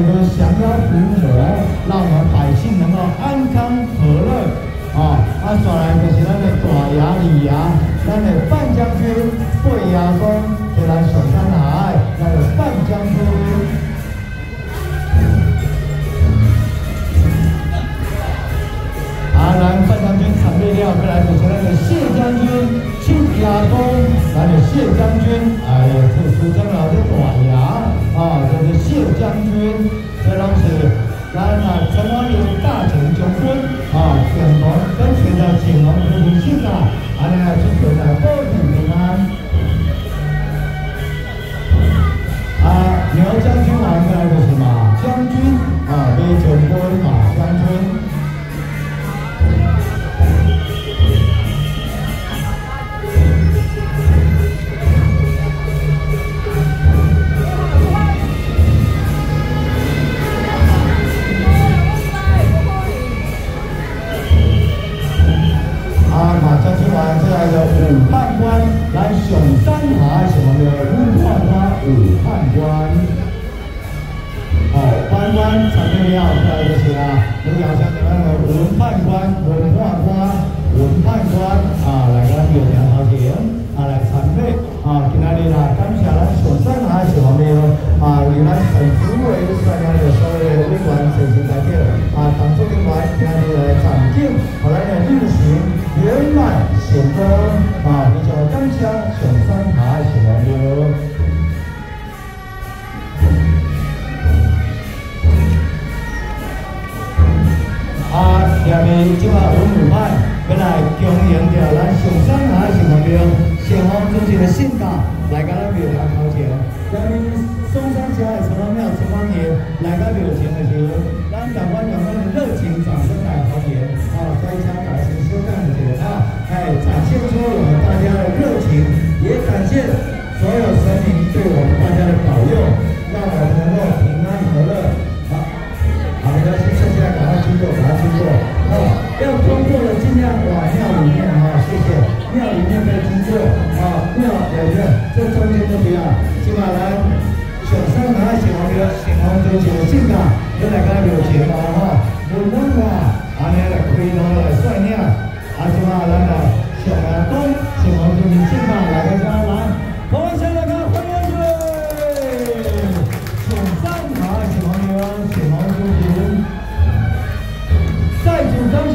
最厉害的降妖伏魔，让我们百姓能够安康和乐。啊，啊，再来就是咱的大爷二爷，咱的范将军、八爷公，就来上山海，咱的范将军。啊，咱范将军参备了，再来就是咱的谢将军、七爷公，咱的谢将军，哎呀，这是咱老的大爷。啊，这是谢将军，这张是咱啊陈王有大臣求婚啊，前方跟随着前王和平信啊，安尼来祝福在保平平安。啊，苗将军完过来就是马将军啊，李将军马哦，判官参加了，再就是啊，我们要向你们的文判官、文判官、文判官啊，来个表扬头前啊，来参配啊，今天哩啦，感谢咱上山下什么的啊，为咱陈主委率领的所有的委员、下面即话文武派要来有性感有点高有睫嘛哈有能耐俺娘来开高来算命阿啊来买小鸭公主请王进吧来个家来们欢迎小欢迎请上台请王源请王主平再请张